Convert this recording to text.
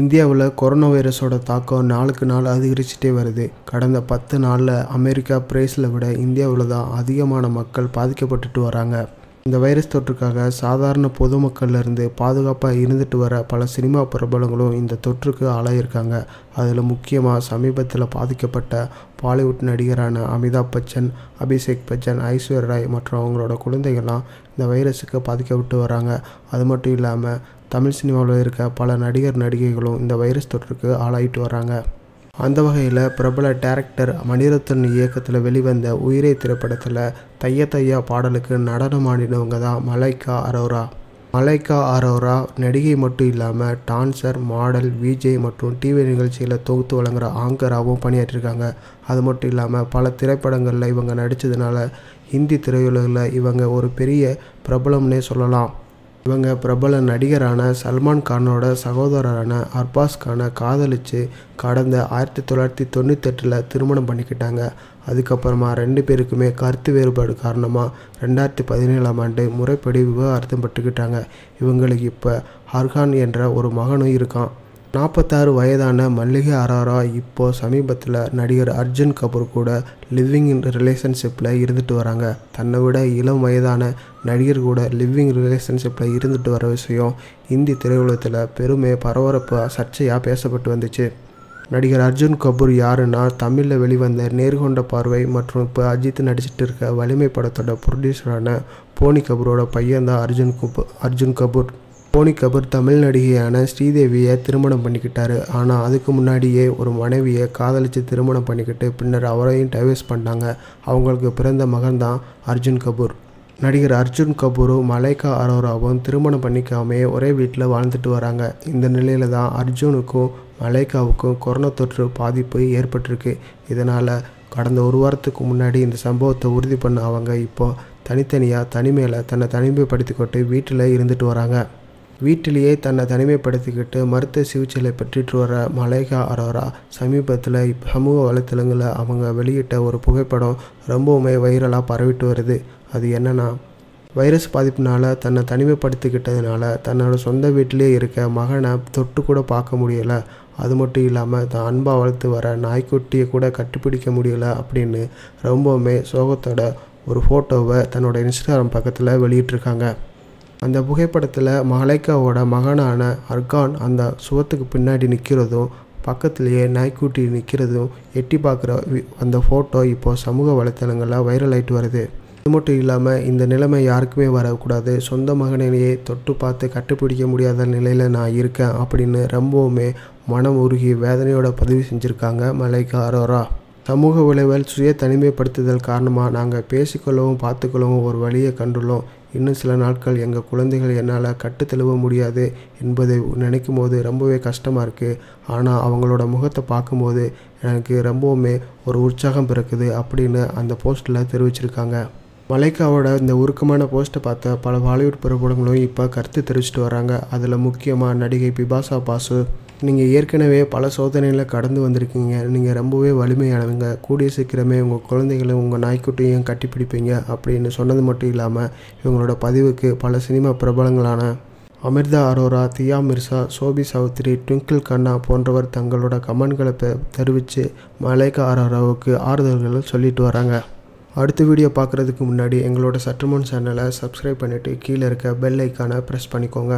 இந்தியாவில் கொரோனா வைரஸோட தாக்கம் நாளுக்கு நாள் அதிகரிச்சுட்டே வருது. கடந்த பத்து நாளில் அமெரிக்கா பிரேஸில் விட இந்தியாவில் தான் அதிகமான மக்கள் பாதிக்கப்பட்டுட்டு வராங்க. இந்த வைரஸ் தொற்றுக்காக சாதாரண பொதுமக்கள்லேருந்து பாதுகாப்பாக இருந்துட்டு வர பல சினிமா பிரபலங்களும் இந்த தொற்றுக்கு ஆளாயிருக்காங்க. அதில் முக்கியமாக சமீபத்தில் பாதிக்கப்பட்ட பாலிவுட் நடிகரான அமிதாப் பச்சன் அபிஷேக் பச்சன் ஐஸ்வர்யா ராய் மற்றும் அவங்களோட குழந்தைகள்லாம் இந்த வைரஸுக்கு பாதிக்கப்பட்டு வராங்க. அது மட்டும் இல்லாமல் தமிழ் சினிமாவில் இருக்க பல நடிகர் நடிகைகளும் இந்த வைரஸ் தொற்றுக்கு ஆளாயிட்டு வராங்க அந்த வகையில் பிரபல டேரக்டர் மணிரத்னம் இயக்கத்தில் வெளிவந்த உயிரை திரைப்படத்தில் தைய தையா பாடலுக்கு நடனம் ஆடினவங்க தான் மலைக்கா அரோரா. மலைக்கா அரோரா நடிகை மட்டும் இல்லாமல் டான்சர் மாடல் விஜய் மற்றும் டிவி நிகழ்ச்சியில் தொகுத்து வழங்குகிற ஆங்கராகவும் பணியாற்றிருக்காங்க. அது மட்டும் இல்லாமல் பல திரைப்படங்களில் இவங்க நடித்ததுனால ஹிந்தி திரையுலகில் இவங்க ஒரு பெரிய பிரபலம்னே சொல்லலாம். இவங்க பிரபல நடிகரான சல்மான் கானோட சகோதரரான அர்பாஸ் கானை காதலித்து கடந்த ஆயிரத்தி தொள்ளாயிரத்தி தொண்ணூத்தெட்டில் திருமணம் பண்ணிக்கிட்டாங்க. அதுக்கப்புறமா ரெண்டு பேருக்குமே கருத்து வேறுபாடு காரணமாக ரெண்டாயிரத்தி பதினேழாம் ஆண்டு முறைப்படி விவாகரத்தம் பட்டுக்கிட்டாங்க. இவங்களுக்கு இப்போ ஹர்கான் என்ற ஒரு மகனும் இருக்கான். நாற்பத்தாறு வயதான மல்லிகை அரோரா இப்போ சமீபத்தில் நடிகர் அர்ஜுன் கபூர் கூட லிவிங் ரிலேஷன்ஷிப்பில் இருந்துட்டு வராங்க. தன்னை விட இளம் வயதான நடிகர் கூட லிவிங் ரிலேஷன்ஷிப்பில் இருந்துட்டு வர விஷயம் இந்தி திரையுலகத்தில் பெருமை பரபரப்பாக சர்ச்சையாக பேசப்பட்டு வந்துச்சு. நடிகர் அர்ஜுன் கபூர் யாருன்னா தமிழில் வெளிவந்த நேர்கொண்ட பார்வை மற்றும் இப்போ அஜித் நடிச்சிட்டு இருக்க வலிமை படத்தோட ப்ரொடியூசரான போனி கபூரோட பையன்தான் அர்ஜுன் கபூர் அர்ஜுன் கபூர். போனி கபூர் தமிழ் நடிகையான ஸ்ரீதேவியை திருமணம் பண்ணிக்கிட்டாரு. ஆனால் அதுக்கு முன்னாடியே ஒரு மனைவியை காதலித்து திருமணம் பண்ணிக்கிட்டு பின்னர் அவரையும் டைவர்ஸ் பண்ணாங்க அவங்களுக்கு பிறந்த மகன் தான் அர்ஜுன் கபூர். நடிகர் அர்ஜுன் கபூரும் மலைக்கா அரோராவும் திருமணம் பண்ணிக்காமே ஒரே வீட்டில் வாழ்ந்துட்டு வராங்க. இந்த நிலையில தான் அர்ஜுனுக்கும் மலைக்காவுக்கும் கொரோனா தொற்று பாதிப்பு ஏற்பட்டிருக்கு. இதனால் கடந்த ஒரு வாரத்துக்கு முன்னாடி இந்த சம்பவத்தை உறுதி பண்ண அவங்க இப்போ தனித்தனியாக தனிமையில் தன்னை தனிமைப்படுத்திக்கொண்டு வீட்டில் இருந்துட்டு வராங்க. வீட்டிலேயே தன்னை தனிமைப்படுத்திக்கிட்டு மருத்துவ சிகிச்சைகளை பெற்றுட்டு வர மலைகா அரோரா சமீபத்தில் சமூக வலைத்தளங்களில் அவங்க வெளியிட்ட ஒரு புகைப்படம் ரொம்பவுமே வைரலாக பரவிட்டு வருது. அது என்னென்னா வைரஸ் பாதிப்புனால தன்னை தனிமைப்படுத்திக்கிட்டதுனால தன்னோட சொந்த வீட்டிலே இருக்க மகனை தொட்டு கூட பார்க்க முடியலை. அது மட்டும் இல்லாமல் தான் அன்பாக வளர்த்து வர நாய்க்குட்டியை கூட கட்டுப்பிடிக்க முடியலை அப்படின்னு ரொம்பவுமே சோகத்தோட ஒரு ஃபோட்டோவை தன்னோட இன்ஸ்டாகிராம் பக்கத்தில் வெளியிட்டிருக்காங்க. அந்த புகைப்படத்தில் மலைக்காவோட மகனான அர்கான் அந்த சுவத்துக்கு பின்னாடி நிற்கிறதும் பக்கத்துலேயே நாய்க்குட்டி நிற்கிறதும் எட்டி பார்க்குற அந்த ஃபோட்டோ இப்போ சமூக வலைத்தளங்களில் வைரல் ஆகிட்டு வருது. இது மட்டும் இல்லாமல் இந்த நிலைமை யாருக்குமே வரக்கூடாது. சொந்த மகனையே தொட்டு பார்த்து கட்டுப்பிடிக்க முடியாத நிலையில் நான் இருக்கேன் அப்படின்னு ரொம்பவுமே மனம் உருகி வேதனையோட பதிவு செஞ்சுருக்காங்க மலைக்கா அரோரா. சமூக விளைவால் சுய தனிமைப்படுத்துதல் காரணமாக நாங்கள் பேசிக்கொள்ளவும் பார்த்துக்கொள்ளவும் ஒரு வழியை கண்டுள்ளோம். இன்னும் சில நாட்கள் எங்கள் குழந்தைகள் என்னால் கட்டு தழுவ முடியாது என்பதை நினைக்கும் போது ரொம்பவே கஷ்டமாக இருக்குது ஆனால் அவங்களோட முகத்தை பார்க்கும்போது எனக்கு ரொம்பவுமே ஒரு உற்சாகம் பிறக்குது அப்படின்னு அந்த போஸ்ட்டில் தெரிவிச்சிருக்காங்க. மலைக்காவோட இந்த உருக்கமான போஸ்ட்டை பார்த்த பல பாலிவுட் பிரபலங்களும் இப்போ கருத்து தெரிவிச்சிட்டு வராங்க அதில் முக்கியமாக நடிகை பிபாசா பாசு. நீங்கள் ஏற்கனவே பல சோதனைகளை கடந்து வந்திருக்கீங்க. நீங்கள் ரொம்பவே வலிமையானவங்க. கூடிய சீக்கிரமே உங்கள் குழந்தைகளை உங்கள் நாய்க்குட்டியும் கட்டிப்பிடிப்பீங்க அப்படின்னு சொன்னது மட்டும் இல்லாமல் இவங்களோட பதிவுக்கு பல சினிமா பிரபலங்களான அமிர்தா அரோரா தியா மிர்சா சோபி சவுத்ரி ட்விங்கிள் கண்ணா போன்றவர் தங்களோட கமெண்ட்களை தெரிவித்து மலைக்கா அரோராவுக்கு ஆறுதல்களை சொல்லிட்டு வராங்க அடுத்த வீடியோ பார்க்குறதுக்கு முன்னாடி எங்களோட சற்றுமுன் சேனலை சப்ஸ்கிரைப் பண்ணிவிட்டு கீழே இருக்க பெல் ஐக்கானை ப்ரெஸ் பண்ணிக்கோங்க.